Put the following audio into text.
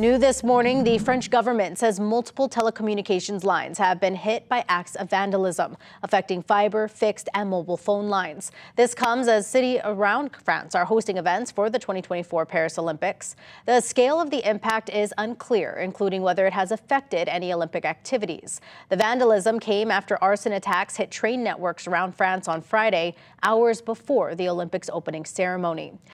New this morning, the French government says multiple telecommunications lines have been hit by acts of vandalism, affecting fiber, fixed, and mobile phone lines. This comes as cities around France are hosting events for the 2024 Paris Olympics. The scale of the impact is unclear, including whether it has affected any Olympic activities. The vandalism came after arson attacks hit train networks around France on Friday, hours before the Olympics opening ceremony.